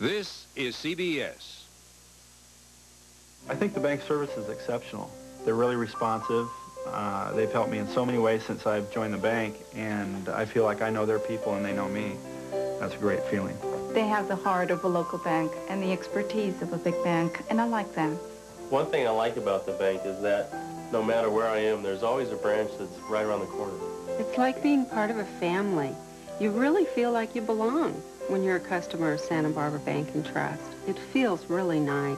This is CBS. I think the bank service is exceptional. They're really responsive. Uh, they've helped me in so many ways since I've joined the bank, and I feel like I know their people and they know me. That's a great feeling. They have the heart of a local bank and the expertise of a big bank, and I like them. One thing I like about the bank is that no matter where I am, there's always a branch that's right around the corner. It's like being part of a family. You really feel like you belong when you're a customer of Santa Barbara Bank and Trust. It feels really nice.